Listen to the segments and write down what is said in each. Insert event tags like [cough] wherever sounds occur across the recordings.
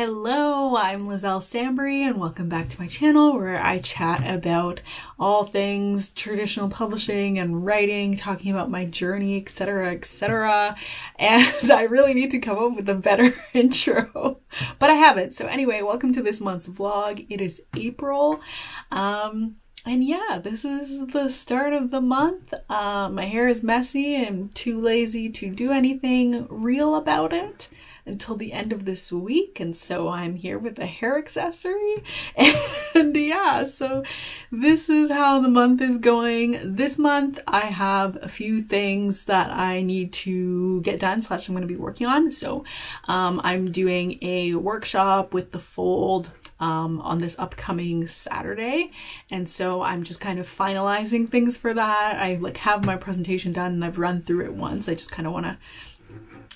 Hello, I'm Liselle Sambury and welcome back to my channel where I chat about all things traditional publishing and writing, talking about my journey, etc, etc. And [laughs] I really need to come up with a better [laughs] intro, but I haven't. So anyway, welcome to this month's vlog. It is April. Um, and yeah, this is the start of the month. Uh, my hair is messy and too lazy to do anything real about it until the end of this week. And so I'm here with a hair accessory. [laughs] And yeah, so this is how the month is going. This month I have a few things that I need to get done slash I'm going to be working on. So um, I'm doing a workshop with the Fold um, on this upcoming Saturday. And so I'm just kind of finalizing things for that. I like have my presentation done and I've run through it once. I just kind of want to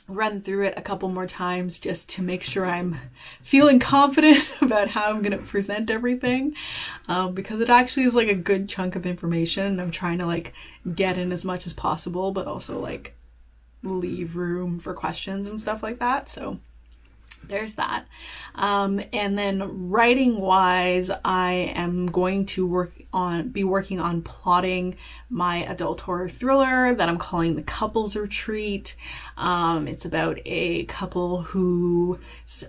run through it a couple more times just to make sure I'm feeling confident [laughs] about how I'm going to present everything um, because it actually is like a good chunk of information. I'm trying to like get in as much as possible, but also like leave room for questions and stuff like that. So there's that. Um, and then writing wise, I am going to work on, be working on plotting my adult horror thriller that I'm calling The Couples Retreat. Um, it's about a couple whose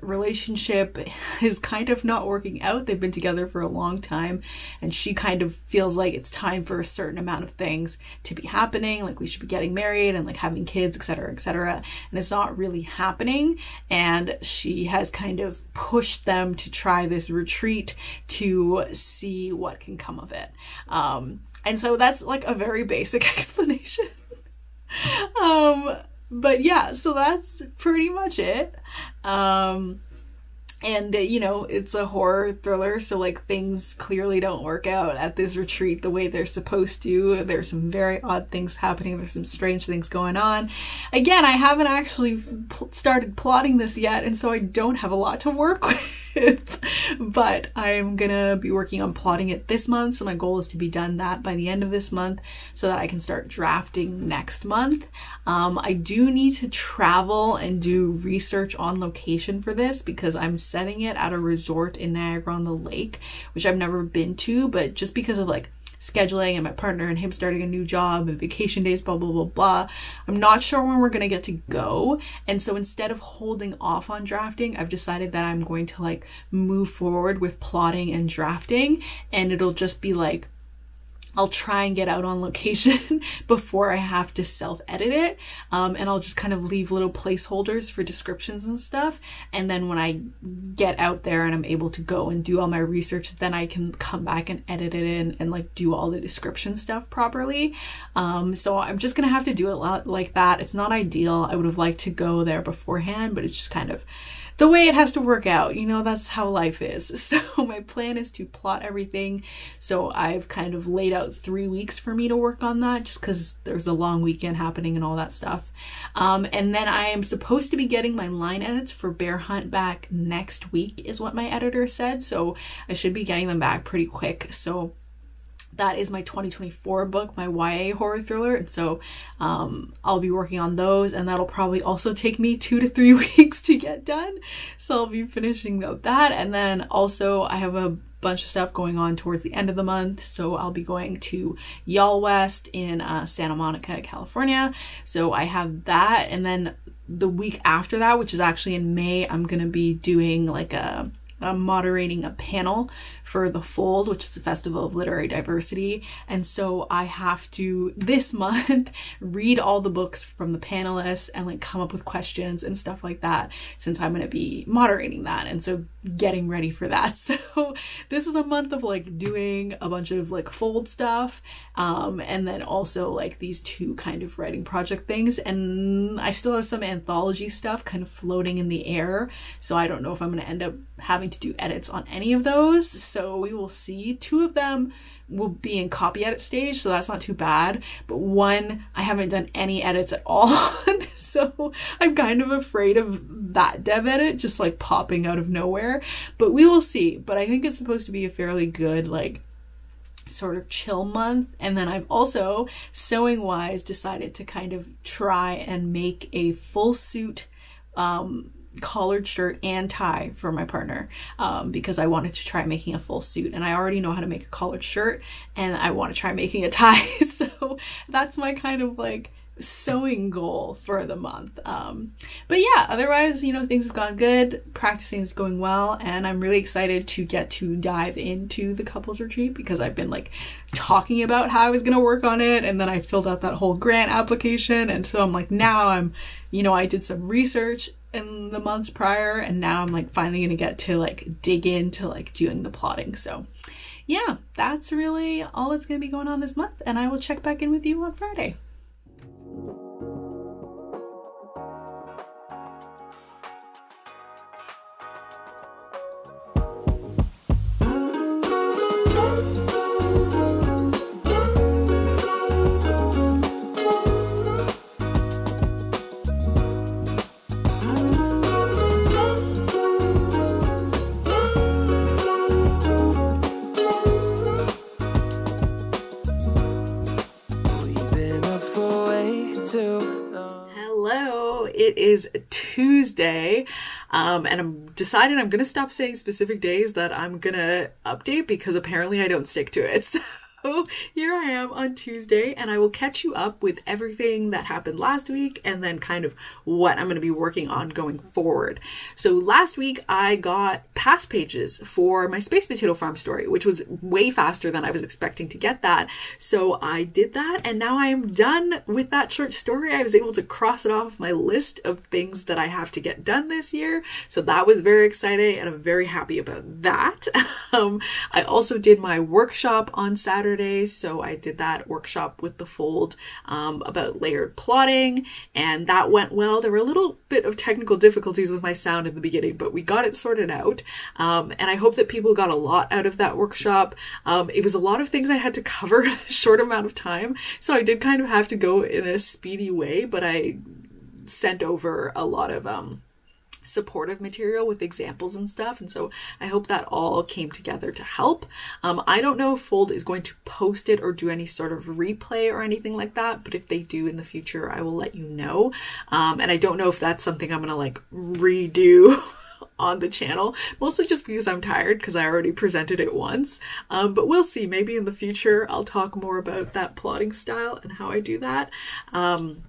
relationship [laughs] is kind of not working out. They've been together for a long time and she kind of feels like it's time for a certain amount of things to be happening. Like we should be getting married and like having kids, etc., etc. And it's not really happening. And she has kind of pushed them to try this retreat to see what can come of it. Um, and so that's like a very basic [laughs] explanation. um, but yeah, so that's pretty much it. Um, and you know it's a horror thriller so like things clearly don't work out at this retreat the way they're supposed to. There's some very odd things happening. There's some strange things going on. Again i haven't actually pl- started plotting this yet and so i don't have a lot to work [laughs] with. But i'm gonna be working on plotting it this month so my goal is to be done that by the end of this month so that i can start drafting next month. Um, i do need to travel and do research on location for this because i'm setting it at a resort in Niagara on the Lake, which I've never been to, but just because of like scheduling and my partner and him starting a new job and vacation days, blah, blah, blah, blah. I'm not sure when we're going to get to go. And so instead of holding off on drafting, I've decided that I'm going to like move forward with plotting and drafting and it'll just be like I'll try and get out on location [laughs] before I have to self edit it. Um, and I'll just kind of leave little placeholders for descriptions and stuff. And then when I get out there and I'm able to go and do all my research, then I can come back and edit it in and like do all the description stuff properly. Um, so I'm just gonna have to do it like that. It's not ideal. I would have liked to go there beforehand, but it's just kind of the way it has to work out. You know, that's how life is. [laughs] So my plan is to plot everything. So I've kind of laid out three weeks for me to work on that just because there's a long weekend happening and all that stuff. Um, and then I am supposed to be getting my line edits for Bear Hunt back next week is what my editor said. So I should be getting them back pretty quick. So that is my 2024 book, my YA horror thriller. And so um, I'll be working on those, and that'll probably also take me two to three [laughs] weeks to get done. So I'll be finishing up that. And then also, I have a bunch of stuff going on towards the end of the month. So I'll be going to YallWest in uh, Santa Monica, California. So I have that. And then the week after that, which is actually in May, I'm going to be doing like a I'm moderating a panel for the Fold, which is the Festival of Literary Diversity. And so I have to this [laughs] month read all the books from the panelists and like come up with questions and stuff like that since I'm going to be moderating that. And so getting ready for that. [laughs] So this is a month of like doing a bunch of like Fold stuff. Um, and then also like these two kind of writing project things. And I still have some anthology stuff kind of floating in the air. So I don't know if I'm going to end up having to do edits on any of those. So we will see. Two of them will be in copy edit stage, so that's not too bad. But one I haven't done any edits at all on, [laughs] so I'm kind of afraid of that dev edit just like popping out of nowhere. But we will see. But I think it's supposed to be a fairly good like sort of chill month. And then I've also, sewing wise, decided to kind of try and make a full suit um, collared shirt and tie for my partner um, because I wanted to try making a full suit and I already know how to make a collared shirt and I want to try making a tie. [laughs] so that's my kind of like sewing goal for the month. Um, but yeah, otherwise, you know, things have gone good. Practicing is going well, and I'm really excited to get to dive into the couples retreat because I've been like talking about how I was to work on it, and then I filled out that whole grant application, and so I'm like, now I'm, you know, I did some research in the months prior, and now I'm like finally going to get to like dig into like doing the plotting. So. Yeah, that's really all that's going to be going on this month, and I will check back in with you on Friday. Is Tuesday, um, and I'm decided I'm gonna stop saying specific days that I'm gonna update because apparently I don't stick to it. [laughs] So here I am on Tuesday, and I will catch you up with everything that happened last week and then kind of what I'm going to be working on going forward. So last week I got past pages for my Space Potato Farm story, which was way faster than I was expecting to get that. So I did that, and now I am done with that short story. I was able to cross it off my list of things that I have to get done this year. So that was very exciting, and I'm very happy about that. [laughs] um, I also did my workshop on Saturday Saturday. So I did that workshop with the Fold um, about layered plotting, and that went well. There were a little bit of technical difficulties with my sound in the beginning, but we got it sorted out. Um, and I hope that people got a lot out of that workshop. Um, it was a lot of things I had to [laughs] cover in a short amount of time. So I did kind of have to go in a speedy way, but I sent over a lot of um supportive material with examples and stuff. And so I hope that all came together to help. Um, I don't know if Fold is going to post it or do any sort of replay or anything like that, but if they do in the future, I will let you know. Um, and I don't know if that's something I'm going to like redo. [laughs] on the channel, mostly just because I'm tired because I already presented it once. Um, but we'll see. Maybe in the future I'll talk more about that plotting style and how I do that. Um,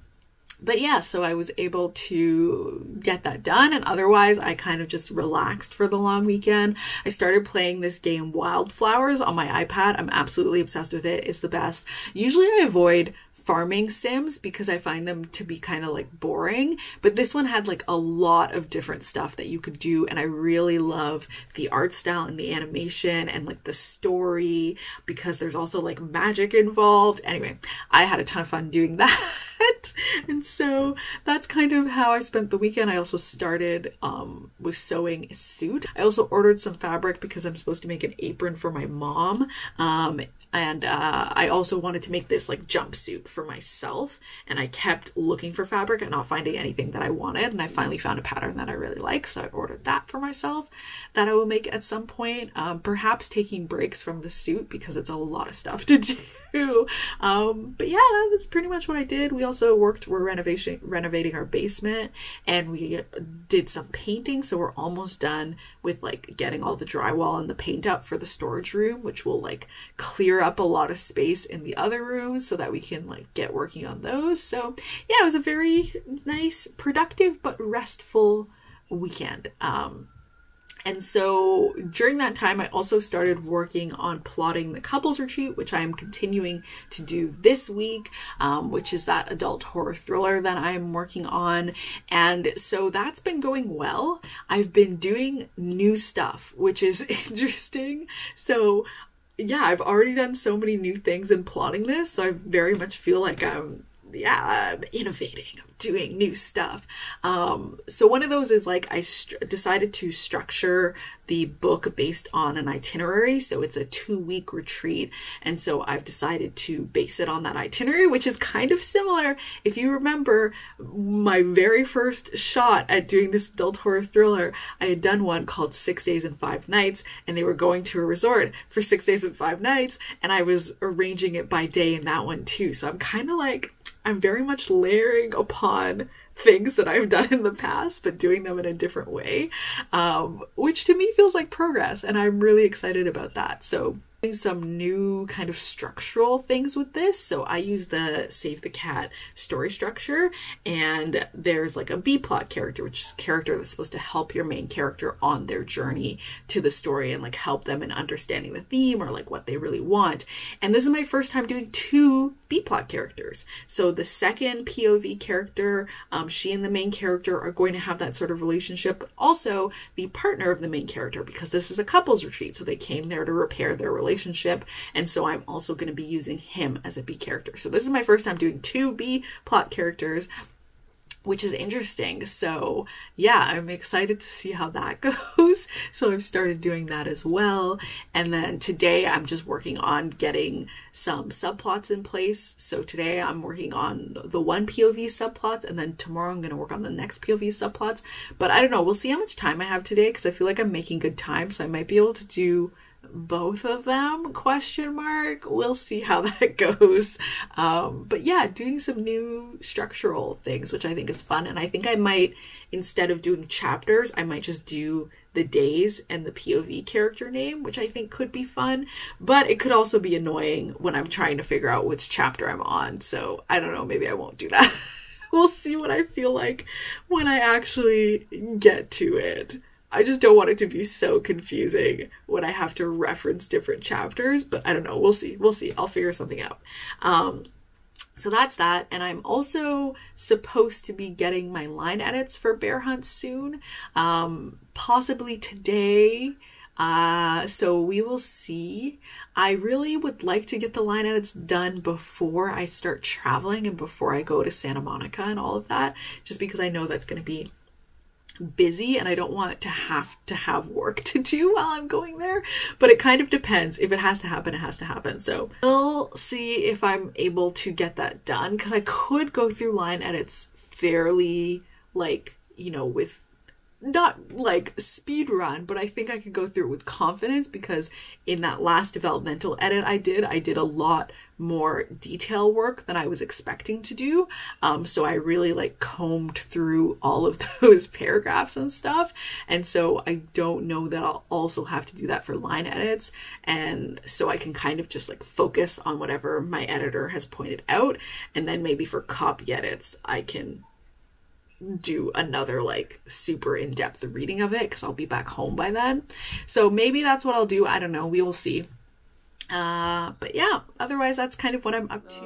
but yeah, so I was able to get that done. And otherwise, I kind of just relaxed for the long weekend. I started playing this game Wylde Flowers on my iPad. I'm absolutely obsessed with it. It's the best. Usually I avoid farming sims because I find them to be kind of like boring. But this one had like a lot of different stuff that you could do. And I really love the art style and the animation and like the story because there's also like magic involved. Anyway, I had a ton of fun doing [laughs] that. and so that's kind of how I spent the weekend. I also started um, with sewing a suit. I also ordered some fabric because I'm supposed to make an apron for my mom. Um, and uh, I also wanted to make this like jumpsuit for myself. And I kept looking for fabric and not finding anything that I wanted. And I finally found a pattern that I really like, so I ordered that for myself. That I will make at some point. Um, perhaps taking breaks from the suit because it's a lot of stuff to do. Um, but yeah, that was pretty much what I did. We also worked, we're renovation, renovating our basement and we did some painting. So we're almost done with like getting all the drywall and the paint up for the storage room, which will like clear up a lot of space in the other rooms so that we can like get working on those. So yeah, it was a very nice, productive, but restful weekend. Um, and so during that time, I also started working on plotting the couples retreat, which I am continuing to do this week, um, which is that adult horror thriller that I'm working on. And so that's been going well. I've been doing new stuff, which is [laughs] interesting. So yeah, I've already done so many new things in plotting this. So I very much feel like I'm yeah, I'm innovating. I'm doing new stuff. Um, so one of those is like I decided to structure the book based on an itinerary. So it's a two week retreat. And so I've decided to base it on that itinerary, which is kind of similar. If you remember my very first shot at doing this adult horror thriller, I had done one called Six Days and Five Nights, and they were going to a resort for six days and five nights. And I was arranging it by day in that one too. So I'm kind of like, I'm very much layering upon things that I've done in the past, but doing them in a different way, um, which to me feels like progress, and I'm really excited about that. So some new kind of structural things with this. So I use the Save the Cat story structure, and there's like a B plot character, which is a character that's supposed to help your main character on their journey to the story and like help them in understanding the theme or like what they really want. And this is my first time doing two B plot characters. So the second POV character, um, she and the main character are going to have that sort of relationship, but also the partner of the main character because this is a couples retreat. So they came there to repair their relationship. And so I'm also going to be using him as a B character. So this is my first time doing two B plot characters which is interesting. So, yeah, I'm excited to see how that [laughs] goes. So, I've started doing that as well. And then today, I'm just working on getting some subplots in place. So, today, I'm working on the one POV subplots, and then tomorrow, I'm going to work on the next POV subplots. But I don't know, we'll see how much time I have today because I feel like I'm making good time. So, I might be able to do both of them question mark. We'll see how [laughs] that goes. Um, but yeah doing some new structural things which i think is fun. And i think i might instead of doing chapters i might just do the days and the pov character name which i think could be fun. But it could also be annoying when i'm trying to figure out which chapter i'm on. So i don't know maybe i won't do that. [laughs] We'll see what i feel like when i actually get to it I just don't want it to be so confusing when I have to reference different chapters, but I don't know. We'll see. We'll see. I'll figure something out. Um, so that's that. And I'm also supposed to be getting my line edits for Bear Hunt soon, um, possibly today. Uh, so we will see. I really would like to get the line edits done before I start traveling and before I go to Santa Monica and all of that, just because I know that's going to be busy and I don't want to have to have work [laughs] to do while I'm going there. But it kind of depends. If it has to happen, it has to happen. So we'll see if I'm able to get that done because I could go through line edits fairly like, you know, with not like speed run, but I think I could go through it with confidence because in that last developmental edit I did, I did a lot more detail work than I was expecting to do. Um, so I really like combed through all of [laughs] those paragraphs and stuff. And so I don't know that I'll also have to do that for line edits. And so I can kind of just like focus on whatever my editor has pointed out. And then maybe for copy edits, I can do another like super in-depth reading of it because I'll be back home by then. So maybe that's what I'll do. I don't know. We will see. Uh, but yeah, otherwise that's kind of what I'm up to.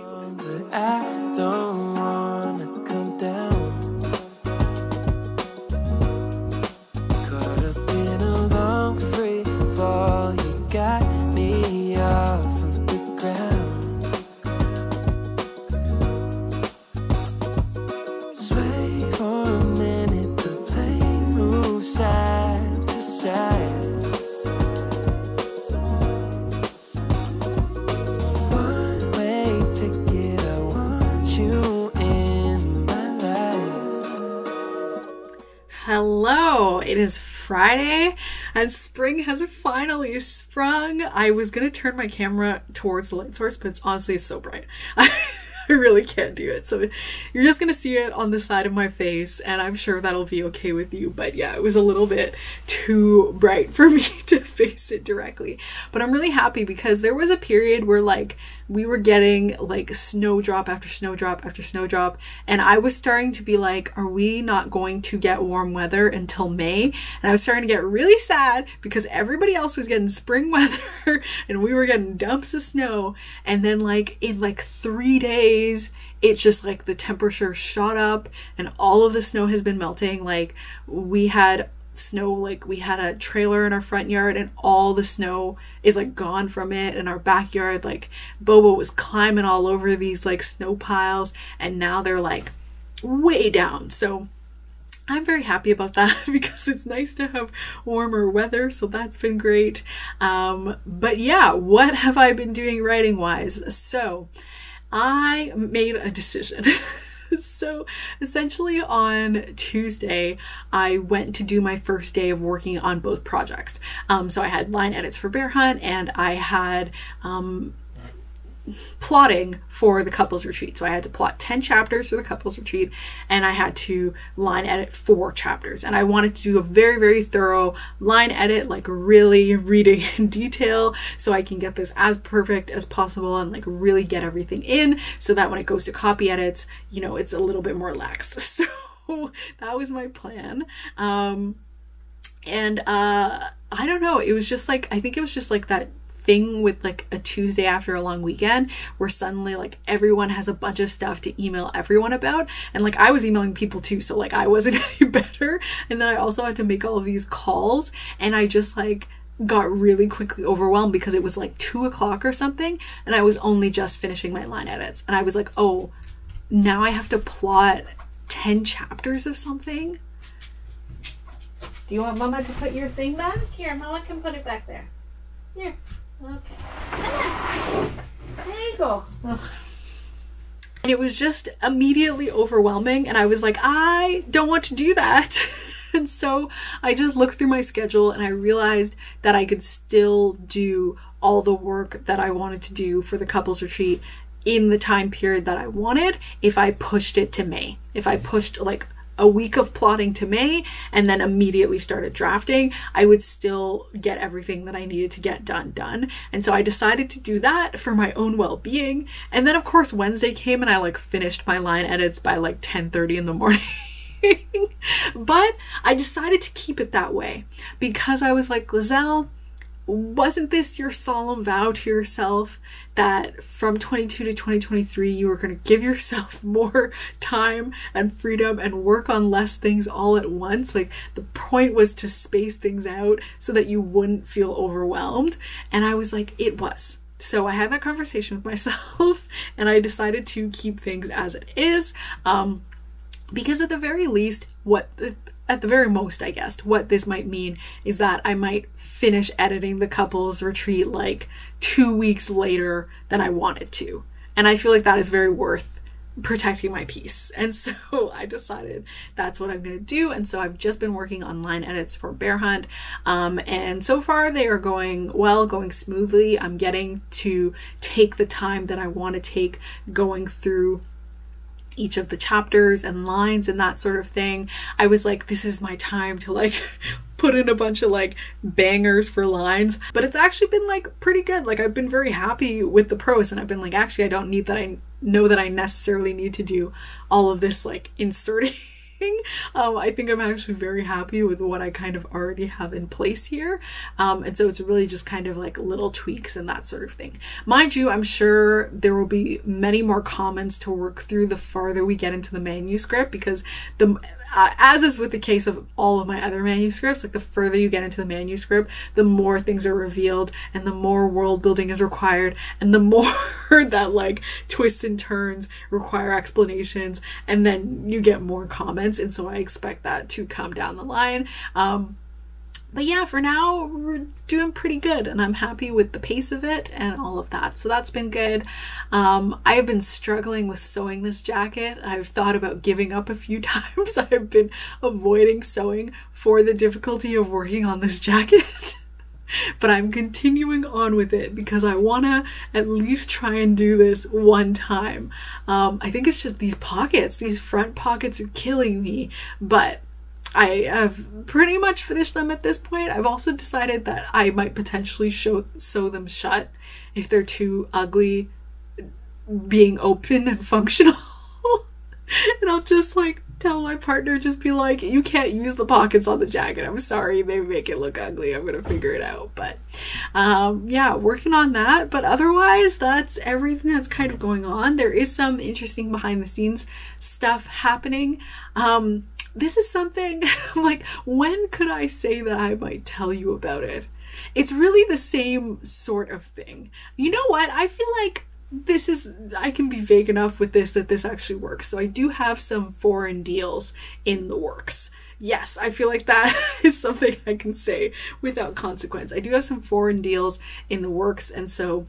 Friday and spring has finally sprung. I was gonna turn my camera towards the light source, but it's honestly so bright. [laughs] I really can't do it. So you're just gonna see it on the side of my face, and I'm sure that'll be okay with you. But yeah, it was a little bit too bright [laughs] for me to face it directly. But I'm really happy because there was a period where like we were getting like snowdrop after snowdrop after snowdrop, and I was starting to be like, are we not going to get warm weather until May? And I was starting to get really sad because everybody else was getting spring [laughs] weather and we were getting dumps of snow. And then like in like three days it's just like the temperature shot up and all of the snow has been melting like we had snow like we had a trailer in our front yard and all the snow is like gone from it in our backyard like bobo was climbing all over these like snow piles and now they're like way down so I'm very happy about that [laughs] because it's nice to have warmer weather, so that's been great. Um, but yeah, what have I been doing writing wise? So, I made a decision. [laughs] [laughs] so essentially on Tuesday, I went to do my first day of working on both projects. Um, so I had line edits for Bear Hunt and I had um, plotting for the couples retreat. So I had to plot 10 chapters for the couples retreat and I had to line edit four chapters. And I wanted to do a very, very thorough line edit, like really [laughs] reading in detail so I can get this as perfect as possible and like really get everything in so that when it goes to copy edits, you know, it's a little bit more lax. [laughs] So that was my plan. Um, and uh, I don't know, it was just like, I think it was just like that thing with like a Tuesday after a long weekend where suddenly like everyone has a bunch of stuff to email everyone about. And like I was emailing people too, so like I wasn't [laughs] any better. And then I also had to make all of these calls and I just like got really quickly overwhelmed because it was like two o'clock or something and I was only just finishing my line edits. And I was like, oh, now I have to plot 10 chapters of something. Do you want Mama to put your thing back? Here, Mama can put it back there. Here. Okay. There you go. And it was just immediately overwhelming. And I was like, I don't want to do that. [laughs] and so I just looked through my schedule and I realized that I could still do all the work that I wanted to do for the couples retreat in the time period that I wanted if I pushed it to May. If I pushed like a week of plotting to May and then immediately started drafting, I would still get everything that I needed to get done done. And so I decided to do that for my own well-being. And then of course Wednesday came and I like finished my line edits by like 10:30 in the morning. [laughs] but I decided to keep it that way because I was like, Liselle, wasn't this your solemn vow to yourself that from 22 to 2023 you were going to give yourself [laughs] more time and freedom and work on less things all at once like the point was to space things out so that you wouldn't feel overwhelmed and i was like it was so I had that conversation with [laughs] myself and I decided to keep things as it is. Um, because at the very least, what at the very most, I guess, what this might mean is that I might finish editing the couples retreat like two weeks later than I wanted to. And I feel like that is very worth protecting my peace. [laughs] And so I decided that's what I'm going to do. And so I've just been working on line edits for Bear Hunt. Um, and so far they are going well, going smoothly. I'm getting to take the time that I want to take going through each of the chapters and lines and that sort of thing. I was like, this is my time to like [laughs] put in a bunch of like bangers for lines. But it's actually been like pretty good. Like I've been very happy with the prose and I've been like, actually, I don't need that. I know that I necessarily need to do all of this like inserting um, I think I'm actually very happy with what I kind of already have in place here. Um, and so it's really just kind of like little tweaks and that sort of thing. Mind you, I'm sure there will be many more comments to work through the farther we get into the manuscript because the uh, as is with the case of all of my other manuscripts, like the further you get into the manuscript, the more things are revealed and the more world building is required and the [laughs] more that like twists and turns require explanations and then you get more comments. And so I expect that to come down the line. Um, but yeah, for now, we're doing pretty good and I'm happy with the pace of it and all of that. So that's been good. Um, I've been struggling with sewing this jacket. I've thought about giving up a few [laughs] times. I've been avoiding sewing for the difficulty of working on this jacket. [laughs] [laughs] but I'm continuing on with it because I want to at least try and do this one time. Um, I think it's just these pockets, these front pockets are killing me, but I have pretty much finished them at this point. I've also decided that I might potentially show sew them shut if they're too ugly being open and functional. [laughs] and I'll just like tell my partner just be like you can't use the pockets on the jacket. I'm sorry. They make it look ugly. I'm gonna figure it out. But um, yeah working on that. But otherwise that's everything that's kind of going on. There is some interesting behind the scenes stuff happening. Um, this is something [laughs] like when could I say that I might tell you about it? It's really the same sort of thing. You know what? I feel like this is I can be vague enough with this that this actually works. So I do have some foreign deals in the works. Yes, I feel like that [laughs] is something I can say without consequence. I do have some foreign deals in the works and so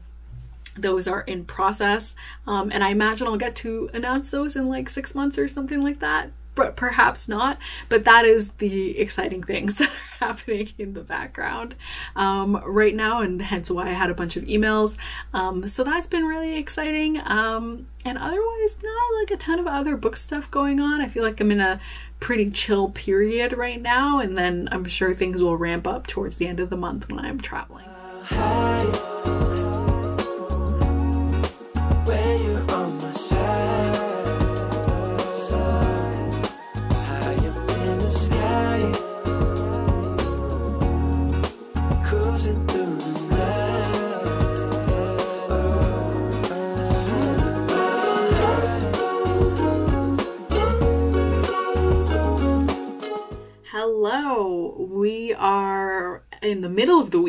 those are in process um, and i imagine i'll get to announce those in like six months or something like that but perhaps not. But that is the exciting things [laughs] that are happening in the background um, right now, and hence why I had a bunch of emails. Um, so that's been really exciting. Um, and otherwise, not like a ton of other book stuff going on. I feel like I'm in a pretty chill period right now, and then I'm sure things will ramp up towards the end of the month when I'm traveling.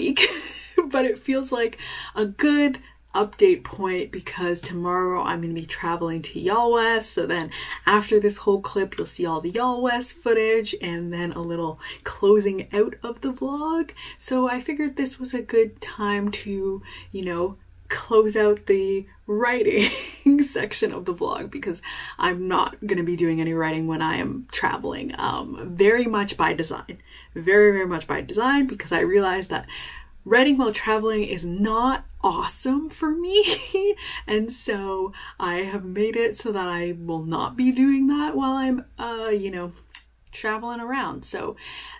Week, [laughs] but it feels like a good update point because tomorrow I'm going to be traveling to Y'all YallWest. So then after this whole clip, you'll see all the Y'all YallWest footage and then a little closing out of the vlog. So I figured this was a good time to, you know, close out the writing [laughs] section of the vlog because I'm not going to be doing any writing when I am traveling. Um, very much by design. Very, very much by design because I realized that writing while traveling is not awesome for me. [laughs] and so I have made it so that I will not be doing that while I'm, uh, you know, traveling around. So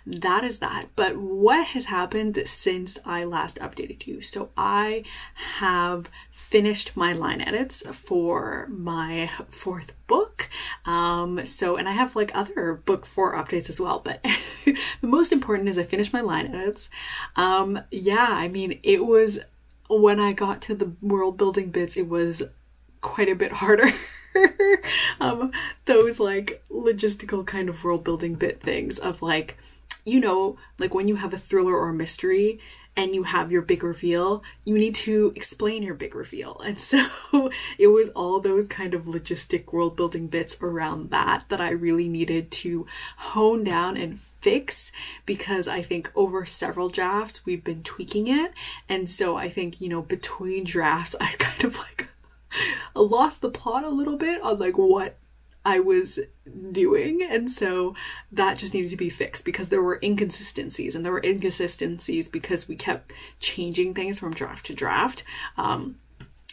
that is that. But what has happened since I last updated you? So I have finished my line edits for my fourth book. Um, so, and I have like other book four updates as well, but [laughs] the most important is I finished my line edits. Um, yeah, I mean, it was when I got to the world building bits, it was quite a bit harder. [laughs] um, those like logistical kind of world building bit things of like, you know, like when you have a thriller or a mystery and you have your big reveal, you need to explain your big reveal. And so [laughs] it was all those kind of logistic world building bits around that that I really needed to hone down and fix because I think over several drafts we've been tweaking it. And so I think, you know, between drafts, [laughs] I kind of like [laughs] lost the plot a little bit on like what I was doing. And so that just needed to be fixed because there were inconsistencies and there were inconsistencies because we kept changing things from draft to draft. Um,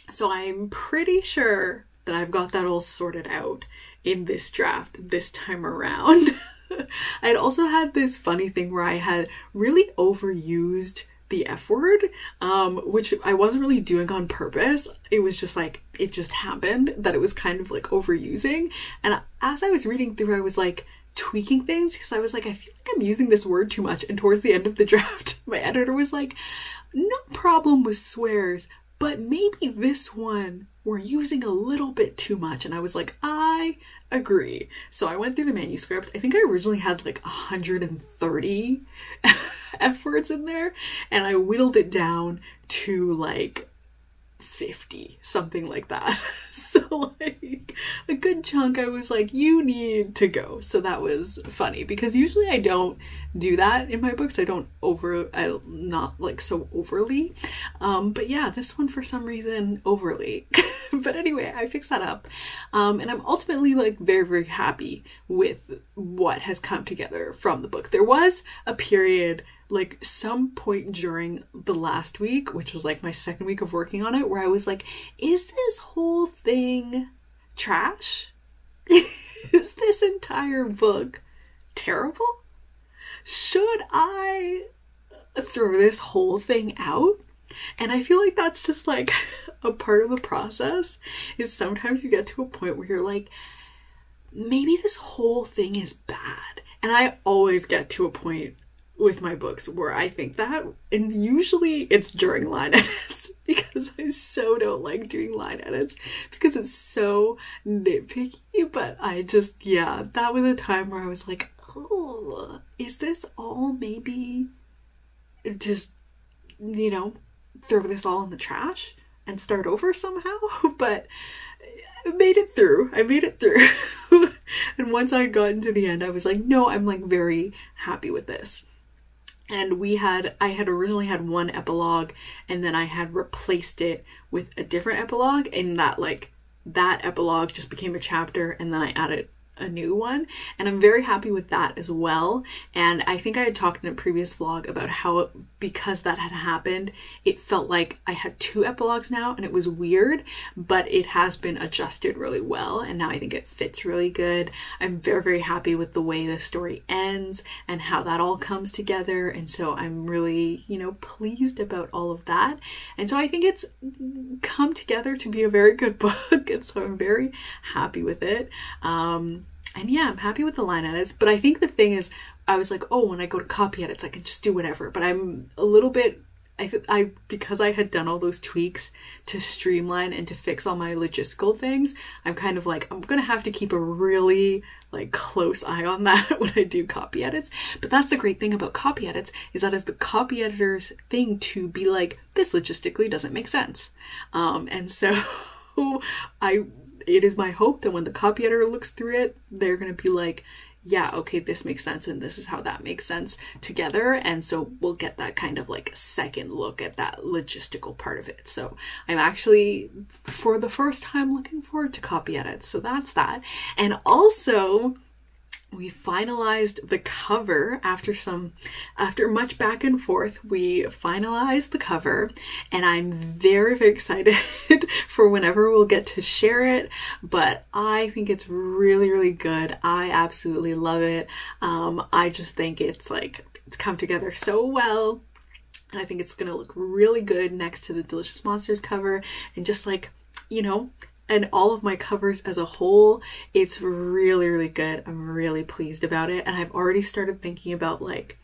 so I'm pretty sure that I've got that all sorted out in this draft this time around. [laughs] I had also had this funny thing where I had really overused the F word, um, which I wasn't really doing on purpose. It was just like, it just happened that it was kind of like overusing. And as I was reading through, I was like tweaking things because I was like, I feel like I'm using this word too much. And towards the end of the [laughs] draft, my editor was like, no problem with swears, but maybe this one we're using a little bit too much. And I was like, I agree. So I went through the manuscript. I think I originally had like 130 [laughs] F words in there, and I whittled it down to like 50, something like that. [laughs] so, like, a good chunk, I was like, you need to go. So that was funny because usually I don't do that in my books. I don't over, I not like so overly. Um, but yeah, this one for some reason overly. [laughs] but anyway, I fixed that up. Um, and I'm ultimately like very, very happy with what has come together from the book. There was a period like some point during the last week, which was like my second week of working on it, where I was like, is this whole thing trash? [laughs] is this entire book terrible? Should I throw this whole thing out? And I feel like that's just like [laughs] a part of the process is sometimes you get to a point where you're like, maybe this whole thing is bad. And I always get to a point with my books where I think that, and usually it's during line [laughs] edits because I so don't like doing line edits because it's so nitpicky. But I just, yeah, that was a time where I was like, oh, is this all maybe just, you know, throw this all in the trash and start over somehow? [laughs] But I made it through. I made it through. [laughs] and once I'd gotten to the end, I was like, no, I'm like very happy with this and we had i had originally had one epilogue and then i had replaced it with a different epilogue and that like that epilogue just became a chapter and then i added a new one. And I'm very happy with that as well. And I think I had talked in a previous vlog about how, because that had happened, it felt like I had two epilogues now and it was weird, but it has been adjusted really well. And now I think it fits really good. I'm very, very happy with the way the story ends and how that all comes together. And so I'm really, you know, pleased about all of that. And so I think it's come together to be a very good [laughs] book. And so I'm very happy with it. Um, and yeah, I'm happy with the line edits. But I think the thing is, I was like, oh, when I go to copy edits, I can just do whatever. But I'm a little bit, I, I because I had done all those tweaks to streamline and to fix all my logistical things, I'm kind of like, I'm gonna have to keep a really like close eye on that [laughs] when I do copy edits. But that's the great thing about copy edits is that is the copy editor's thing to be like, this logistically doesn't make sense. Um, and so [laughs] I it is my hope that when the copy editor looks through it, they're going to be like, yeah, okay, this makes sense and this is how that makes sense together. And so we'll get that kind of like second look at that logistical part of it. So I'm actually, for the first time, looking forward to copy edits. So that's that. And also, we finalized the cover after some after much back and forth we finalized the cover and i'm very very [laughs] excited for whenever we'll get to share it but i think it's really really good. I absolutely love it. Um, i just think it's like it's come together so well. And i think it's gonna look really good next to the delicious monsters cover and just like you know and all of my covers as a whole, it's really, really good. I'm really pleased about it. And I've already started thinking about like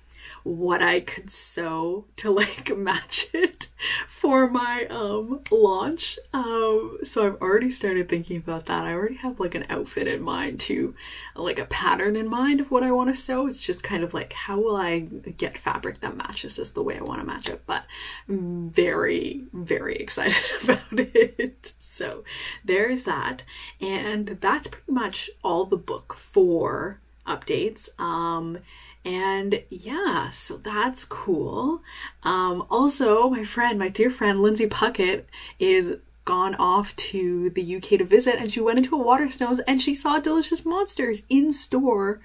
what I could sew to like [laughs] match it for my um launch. Um so I've already started thinking about that. I already have like an outfit in mind to like a pattern in mind of what I want to sew. It's just kind of like how will I get fabric that matches this the way I want to match it. But I'm very very [laughs] excited about it. So there's that. And that's pretty much all the book four updates. Um and yeah, so that's cool. Um, also, my friend, my dear friend Lindsay Puckett, is gone off to the UK to visit, and she went into a water Waterstones and she saw Delicious Monsters in store,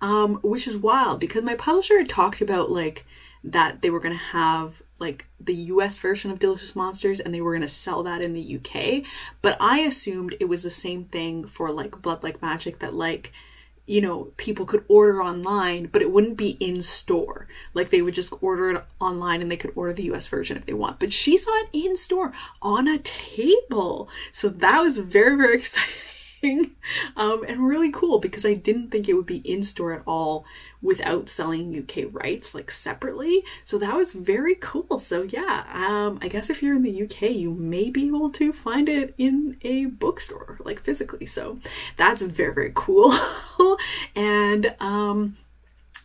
um, which is wild because my publisher had talked about like that they were gonna have like the US version of Delicious Monsters and they were going to sell that in the UK. But I assumed it was the same thing for like Blood Like Magic that like you know, people could order online, but it wouldn't be in store. Like they would just order it online and they could order the US version if they want. But she saw it in store on a table. So that was very, very [laughs] exciting. [laughs] um, and really cool because I didn't think it would be in store at all without selling UK rights like separately. So that was very cool. So yeah, um, I guess if you're in the UK, you may be able to find it in a bookstore like physically. So that's very very cool. [laughs] and um,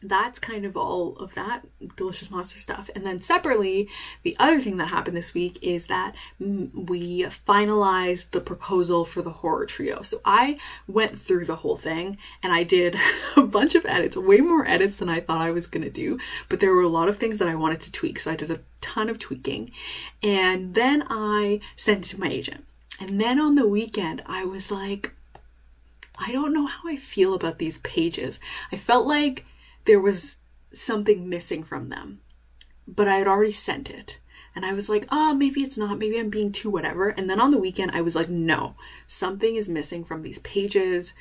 that's kind of all of that delicious monster stuff. And then separately the other thing that happened this week is that we finalized the proposal for the horror trio. So i went through the whole thing and i did [laughs] a bunch of edits way more edits than i thought i was going to do but there were a lot of things that i wanted to tweak so i did a ton of tweaking. And then i sent it to my agent. And then on the weekend i was like I don't know how I feel about these pages. I felt like there was something missing from them. But I had already sent it. And I was like, oh, maybe it's not. Maybe I'm being too whatever. And then on the weekend, I was like, no, something is missing from these pages.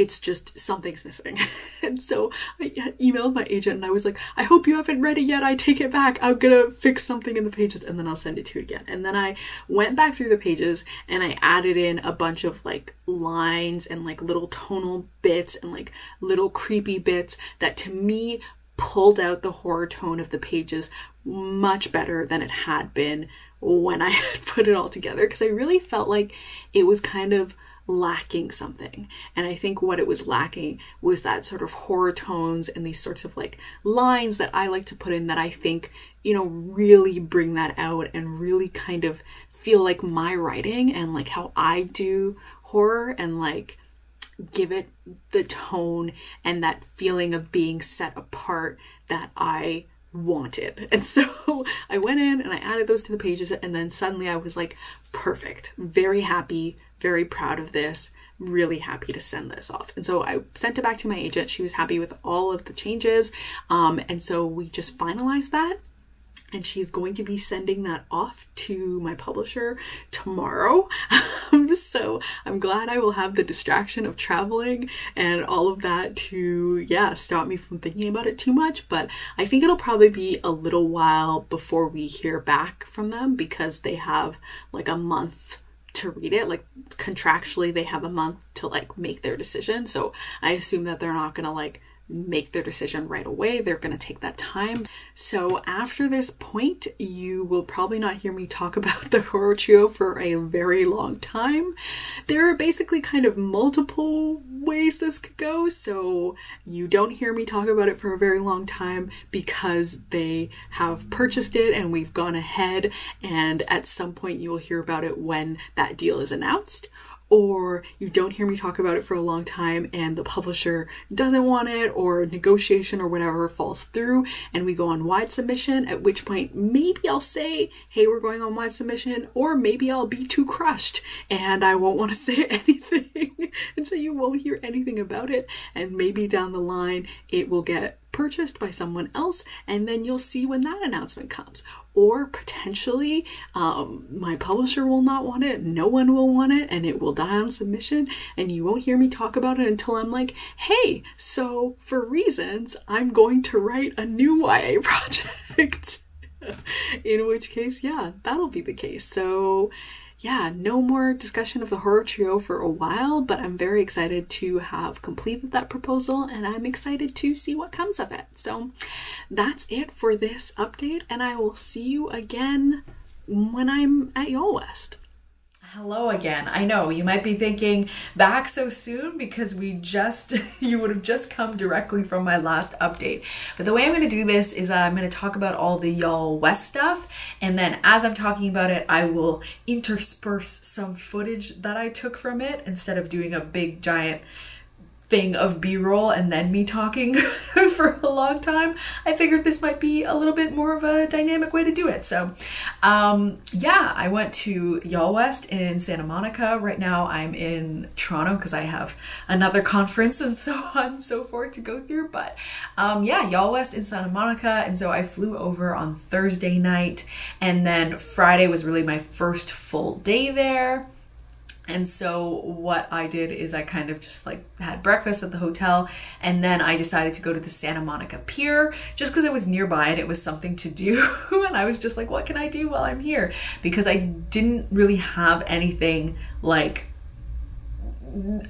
It's just something's missing. [laughs] and so I emailed my agent and I was like, I hope you haven't read it yet. I take it back. I'm gonna fix something in the pages and then I'll send it to you again. And then I went back through the pages and I added in a bunch of like lines and like little tonal bits and like little creepy bits that to me pulled out the horror tone of the pages much better than it had been when I [laughs] had put it all together because I really felt like it was kind of lacking something. And I think what it was lacking was that sort of horror tones and these sorts of like lines that I like to put in that I think, you know, really bring that out and really kind of feel like my writing and like how I do horror and like give it the tone and that feeling of being set apart that I wanted. [laughs] And so I went in and I added those to the pages and then suddenly I was like perfect, very happy, very proud of this, really happy to send this off. And so I sent it back to my agent. She was happy with all of the changes. Um, and so we just finalized that and she's going to be sending that off to my publisher tomorrow. [laughs] so I'm glad I will have the distraction of traveling and all of that to, yeah, stop me from thinking about it too much. But I think it'll probably be a little while before we hear back from them because they have like a month to read it like contractually they have a month to like make their decision. So i assume that they're not gonna like make their decision right away. They're going to take that time. So after this point, you will probably not hear me talk [laughs] about the horror trio for a very long time. There are basically kind of multiple ways this could go. So you don't hear me talk about it for a very long time because they have purchased it and we've gone ahead and at some point you will hear about it when that deal is announced or you don't hear me talk about it for a long time and the publisher doesn't want it or negotiation or whatever falls through and we go on wide submission at which point maybe I'll say hey we're going on wide submission or maybe I'll be too crushed and I won't want to [laughs] say anything and so you won't hear anything about it. And maybe down the line it will get purchased by someone else and then you'll see when that announcement comes or potentially um, my publisher will not want it, no one will want it, and it will die on submission, and you won't hear me talk about it until I'm like, hey, so for reasons, I'm going to write a new YA [laughs] project. In which case, yeah, that'll be the case. So, yeah, no more discussion of the horror trio for a while, but I'm very excited to have completed that proposal and I'm excited to see what comes of it. So that's it for this update, and I will see you again when I'm at YallWest. Hello again. I know you might be thinking back so soon because we just, [laughs] you would have just come directly from my last update. But the way I'm going to do this is I'm going to talk about all the Y'all West stuff. And then as I'm talking about it, I will intersperse some footage that I took from it instead of doing a big giant thing of b-roll and then me talking [laughs] for a long time i figured this might be a little bit more of a dynamic way to do it. So um, yeah i went to YallWest in santa monica. Right now i'm in toronto because i have another conference and so [laughs] on and so forth to go through. But um, yeah YallWest in santa monica. And so i flew over on thursday night. And then friday was really my first full day there and so what I did is I kind of just like had breakfast at the hotel and then I decided to go to the Santa Monica Pier just because it was nearby and it was something to do. [laughs] and I was just like, what can I do while I'm here? Because I didn't really have anything like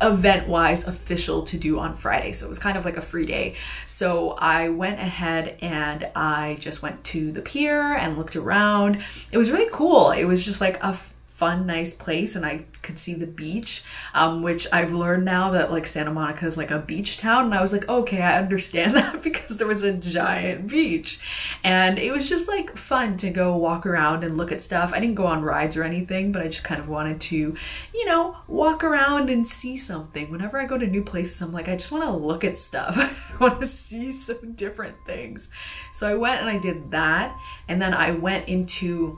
event wise official to do on Friday. So it was kind of like a free day. So I went ahead and I just went to the pier and looked around. It was really cool. It was just like a fun, nice place, and I could see the beach, um, which I've learned now that like Santa Monica is like a beach town, and I was like, okay, I understand [laughs] that because there was a giant beach, and it was just like fun to go walk around and look at stuff. I didn't go on rides or anything, but I just kind of wanted to, you know, walk around and see something. Whenever I go to new places, I'm like, I just want to look at stuff. [laughs] I want to see some different things. So I went and I did that, and then I went into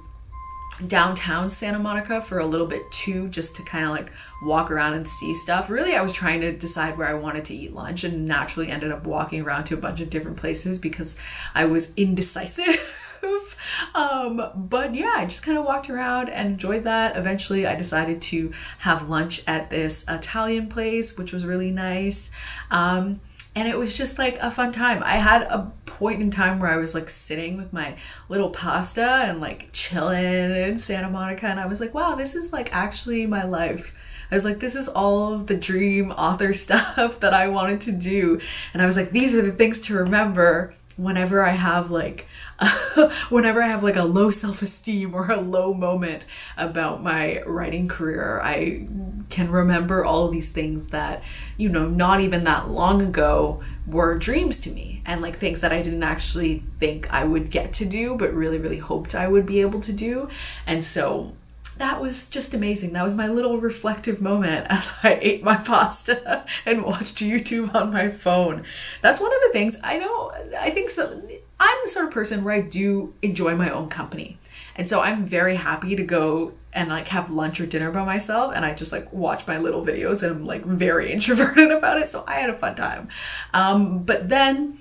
downtown Santa Monica for a little bit too, just to kind of like walk around and see stuff. Really, I was trying to decide where I wanted to eat lunch and naturally ended up walking around to a bunch of different places because I was indecisive. [laughs] um, but yeah, I just kind of walked around and enjoyed that. Eventually, I decided to have lunch at this Italian place, which was really nice. Um, and it was just like a fun time. I had a point in time where I was like sitting with my little pasta and like chilling in Santa Monica, and I was like, wow, this is like actually my life. I was like, this is all of the dream author [laughs] stuff that I wanted to do. And I was like, these are the things to remember whenever I have like [laughs] whenever I have like a low self-esteem or a low moment about my writing career, I can remember all of these things that, you know, not even that long ago were dreams to me and like things that I didn't actually think I would get to do, but really, really hoped I would be able to do. And so that was just amazing. That was my little reflective moment as [laughs] I ate my pasta [laughs] and watched YouTube on my phone. That's one of the things I know, I think so. I'm the sort of person where I do enjoy my own company. And so I'm very happy to go and like have lunch or dinner by myself and I just like watch my little videos and I'm like very [laughs] introverted about it. So I had a fun time. Um, but then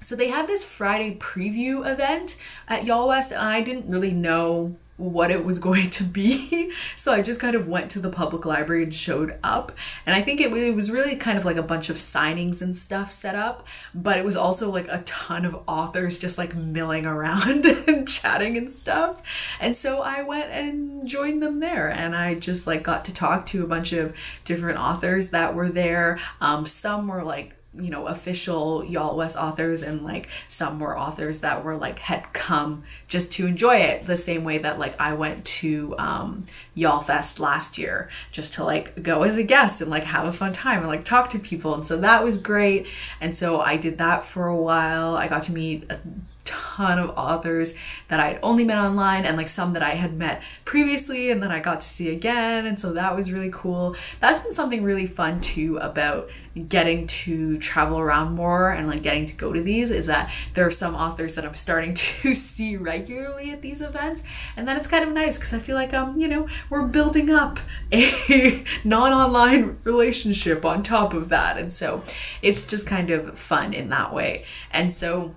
so they had this Friday preview event at Y'all West and I didn't really know what it was [laughs] going to be. So I just kind of went to the public library and showed up. And I think it, it, was really kind of like a bunch of signings and stuff set up, but it was also like a ton of authors just like milling around [laughs] and chatting and stuff. And so I went and joined them there and I just like got to talk to a bunch of different authors that were there. Um, some were like you know official y'all west authors and like some were authors that were like had come just to enjoy it the same way that like i went to um y'all fest last year just to like go as a guest and like have a fun time and like talk to people. And so that was great. And so i did that for a while. I got to meet a ton of authors that I had only met online and like some that I had met previously and then I got to see again. And so that was really cool. That's been something really fun too about getting to travel around more and like getting to go to these is that there are some authors that I'm starting [laughs] to see regularly at these events. And then it's kind of nice because I feel like um, you know, we're building up a [laughs] non-online relationship on top of that. And so it's just kind of fun in that way. And so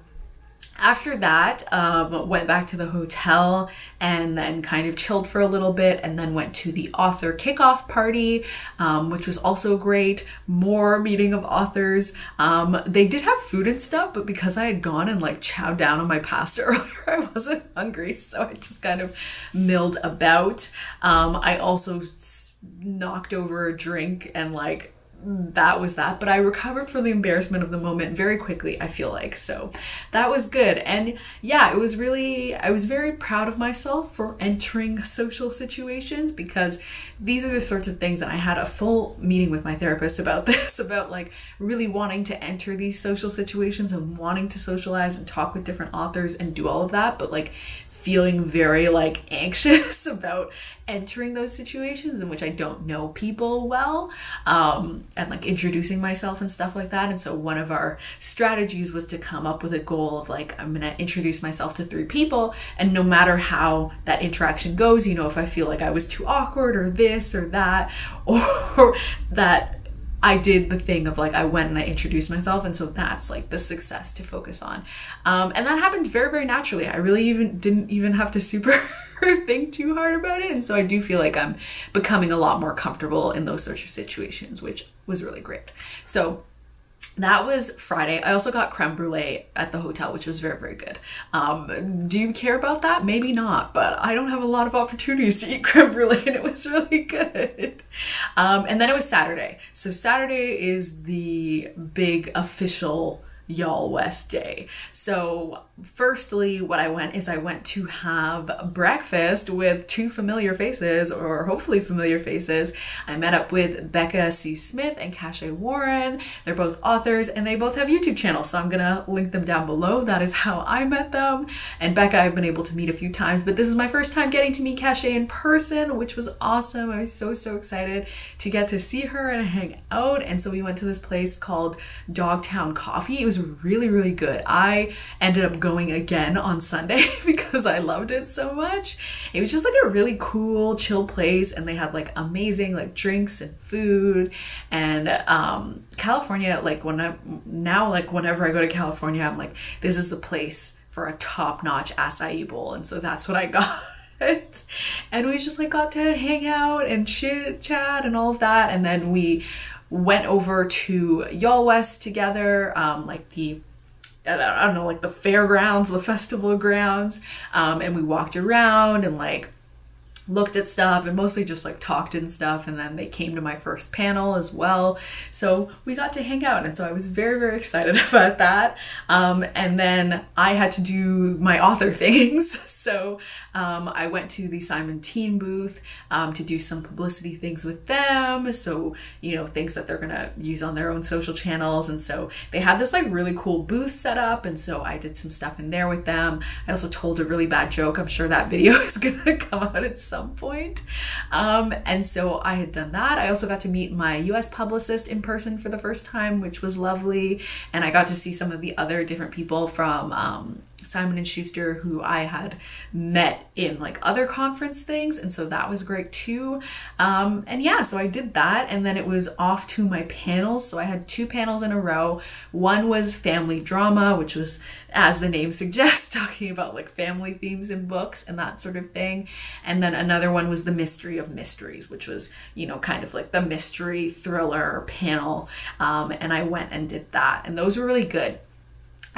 after that, um, went back to the hotel and then kind of chilled for a little bit and then went to the author kickoff party, um, which was also great. More meeting of authors. Um, they did have food and stuff, but because I had gone and like chowed down on my pasta [laughs] earlier, I wasn't hungry. So I just kind of milled about. Um, I also knocked over a drink and like that was that. But I recovered from the embarrassment of the moment very quickly, I feel like. So that was good. And yeah, it was really, I was very proud of myself for entering social situations because these are the sorts of things that I had a full meeting with my therapist about [laughs] this, about like really wanting to enter these social situations and wanting to socialize and talk with different authors and do all of that. But like feeling very like [laughs] anxious about entering those situations in which I don't know people well um, and like introducing myself and stuff like that. And so one of our strategies was to come up with a goal of like, I'm going to introduce myself to three people. And no matter how that interaction goes, you know, if I feel like I was too awkward or this or that, [laughs] or that I did the thing of like I went and I introduced myself, and so that's like the success to focus on, um, and that happened very very naturally. I really even didn't even have to [laughs] super think too hard about it, and so I do feel like I'm becoming a lot more comfortable in those sorts of situations, which was really great. So that was Friday. I also got creme brulee at the hotel, which was very, very good. Um, do you care about that? Maybe not, but I don't have a lot of opportunities to eat [laughs] creme brulee and it was really good. Um, and then it was Saturday. So Saturday is the big official Y'all West Day. So, firstly, what I went is I went to have breakfast with two familiar faces, or hopefully familiar faces. I met up with Becca C. Smith and KaShay Warren. They're both authors and they both have YouTube channels, so I'm gonna link them down below. That is how I met them. And Becca, I've been able to meet a few times, but this is my first time getting to meet KaShay in person, which was awesome. I was so, so excited to get to see her and hang out. And so we went to this place called Dogtown Coffee. It was really, really good. I ended up going again on Sunday [laughs] because I loved it so much. It was just like a really cool, chill place, and they had like amazing like drinks and food. And um, California, like when I now, like whenever I go to California, I'm like, this is the place for a top notch acai bowl. And so that's what I [laughs] got. and we just like got to hang out and chit chat and all of that. And then we went over to Y'all West together, um, like the I don't know, like the fairgrounds, the festival grounds, um, and we walked around and like looked at stuff and mostly just like talked and stuff and then they came to my first panel as well. So we got to hang out and so i was very very excited [laughs] about that. Um, and then i had to do my author [laughs] things. So um, i went to the simon teen booth um, to do some publicity things with them. So you know things that they're gonna use on their own social channels. And so they had this like really cool booth set up and so i did some stuff in there with them. I also told a really bad joke. I'm sure that [laughs] video is gonna come out at some some point. Um, and so I had done that. I also got to meet my US publicist in person for the first time, which was lovely. And I got to see some of the other different people from um, Simon and Schuster, who I had met in like other conference things, and so that was great too. Um, and yeah, so I did that, and then it was off to my panels. So I had two panels in a row. One was family drama, which was, as the name [laughs] suggests, talking about like family themes in books and that sort of thing. And then another one was the mystery of mysteries, which was you know kind of like the mystery thriller panel. Um, and I went and did that, and those were really good.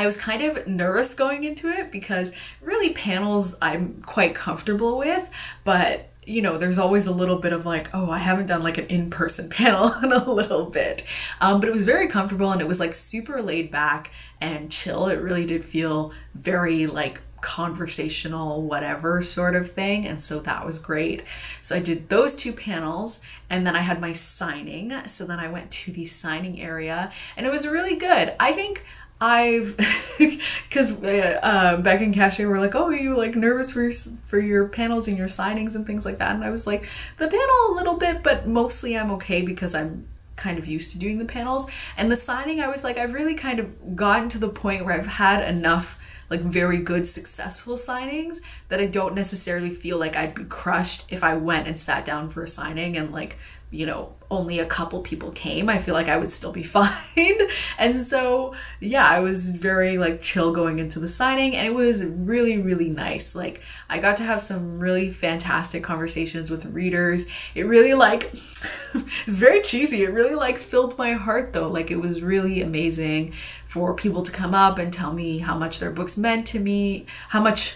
I was kind of nervous going into it because really panels I'm quite comfortable with, but you know, there's always a little bit of like, oh, I haven't done like an in-person [laughs] panel in a little bit. Um, but it was very comfortable and it was like super laid back and chill. It really did feel very like conversational, whatever sort of thing. And so that was great. So I did those two panels and then I had my signing. So then I went to the signing area and it was really good. I think I've [laughs] because uh, uh, Beck and KaShay were like, "Oh, are you like nervous for your, for your panels and your signings and things like that?" And I was like, "The panel a little bit, but mostly I'm okay because I'm kind of used to doing the panels." And the signing, I was like, I've really kind of gotten to the point where I've had enough like very good successful signings that I don't necessarily feel like I'd be crushed if I went and sat down for a signing and like you know, only a couple people came, I feel like I would still be [laughs] fine. and so, yeah, I was very like chill going into the signing and it was really, really nice. Like, I got to have some really fantastic conversations with readers. It really like, [laughs] it's very cheesy. It really like filled my heart though. Like, it was really amazing for people to come up and tell me how much their books meant to me, how much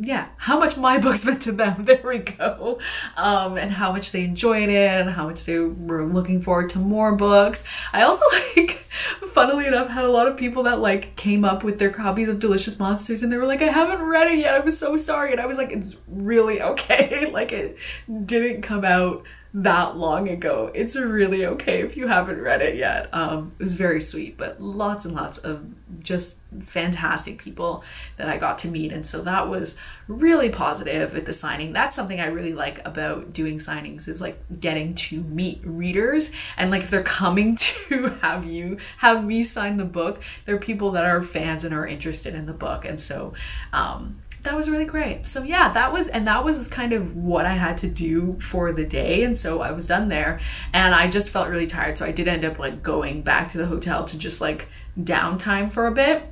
yeah, how much my [laughs] books meant to them. [laughs] There we go. Um, and how much they enjoyed it and how much they were looking forward to more books. I also [laughs] like, funnily enough, had a lot of people that like came up with their copies of Delicious Monsters and they were like, I haven't read it yet. I'm so sorry. And I was like, it's really okay. like it didn't come out that long ago. It's really okay if you haven't read it yet. Um, it was very sweet, but lots and lots of just fantastic people that I got to meet. And so that was really positive at the signing. That's something I really like about doing signings is like getting to meet readers. And like if they're coming [laughs] to have you, have me sign the book, they're people that are fans and are interested in the book. And so, um, that was really great. So yeah, that was and that was kind of what I had to do for the day and so I was done there and I just felt really tired so I did end up like going back to the hotel to just like downtime for a bit.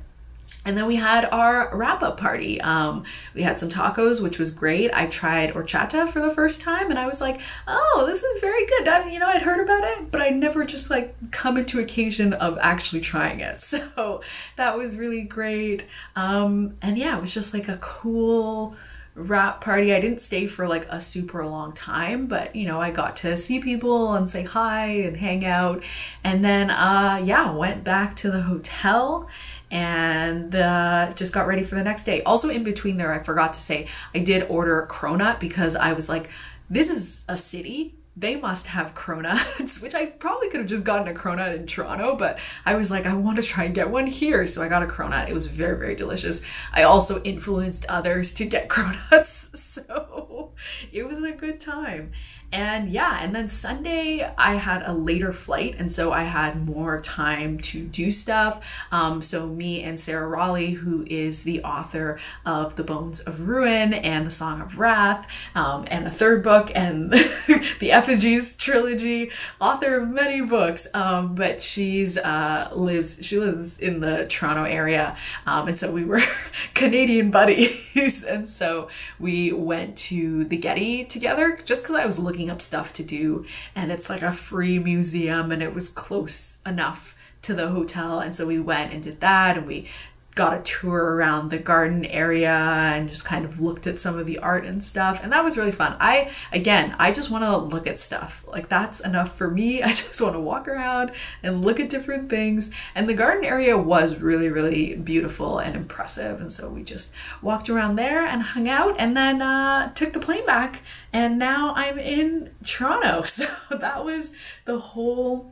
And then we had our wrap up party. Um, we had some tacos, which was great. I tried horchata for the first time and I was like, oh, this is very good. I, you know, I'd heard about it, but I'd never just like come into occasion of actually trying it. [laughs] So that was really great. Um, and yeah, it was just like a cool, wrap party. I didn't stay for like a super long time, but you know, I got to see people and say hi and hang out. And then, uh, yeah, went back to the hotel and uh, just got ready for the next day. Also, in between there, I forgot to say I did order a cronut because I was like, this is a city. They must have cronuts, [laughs] which I probably could have just gotten a cronut in Toronto, but I was like, I want to try and get one here. So I got a cronut. It was very, very delicious. I also influenced others to get [laughs] cronuts. So it was a good time. And yeah, and then Sunday I had a later flight, and so I had more time to do stuff. Um, so me and Sarah Raughley, who is the author of The Bones of Ruin and The Song of Wrath, um, and a third book, and [laughs] the Effigies trilogy, author of many books. Um, but she's uh, lives she lives in the Toronto area, um, and so we were [laughs] Canadian buddies, [laughs] and so we went to the Getty together just because I was looking up stuff to do and it's like a free museum and it was close enough to the hotel and so we went and did that and we got a tour around the garden area and just kind of looked at some of the art and stuff and that was really fun. I again i just want to look at stuff. Like that's enough for me. [laughs] I just want to walk around and look at different things. And the garden area was really really beautiful and impressive and so we just walked around there and hung out and then uh, took the plane back and now i'm in toronto. [laughs] So that was the whole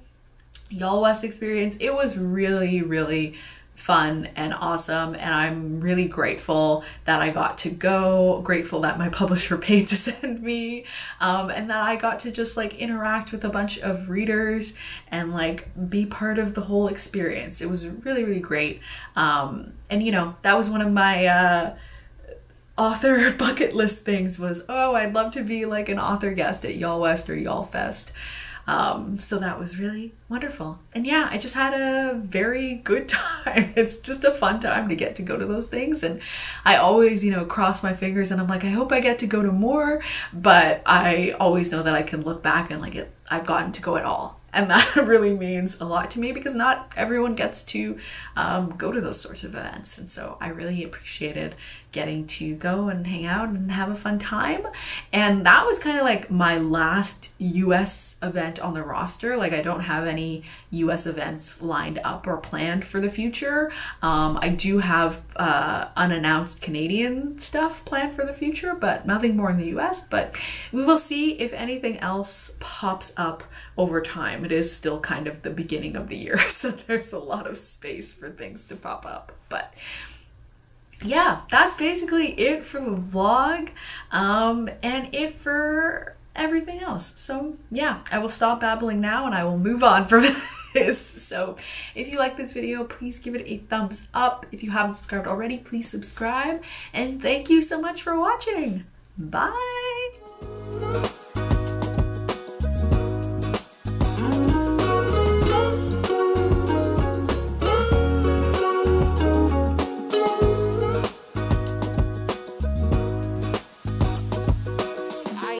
y'all west experience. It was really really fun and awesome and I'm really grateful that I got to go grateful that my [laughs] publisher paid to send me um, and that I got to just like interact with a bunch of readers and like be part of the whole experience. It was really really great. Um, and you know that was one of my uh, author [laughs] bucket list things was oh I'd love to be like an author guest at Y'all West or Y'all Fest um, so that was really wonderful. And yeah, I just had a very good [laughs] time. It's just a fun time to get to go to those things. And I always, you know, cross my fingers and I'm like, I hope I get to go to more. But I always know that I can look back and like it, I've gotten to go at all. And that [laughs] really means a lot to me because not everyone gets to um, go to those sorts of events. And so I really appreciated getting to go and hang out and have a fun time. And that was kind of like my last US event on the roster. Like, I don't have any US events lined up or planned for the future. Um, I do have uh, unannounced Canadian stuff planned for the future, but nothing more in the US. But we will see if anything else pops up over time. It is still kind of the beginning of the year, [laughs] so there's a lot of space for things to pop up. But yeah, that's basically it for the vlog um, and it for everything else. So yeah, I will stop babbling now and I will move on from [laughs] this. So if you like this video, please give it a thumbs up. If you haven't subscribed already, please subscribe. And thank you so much for watching. Bye!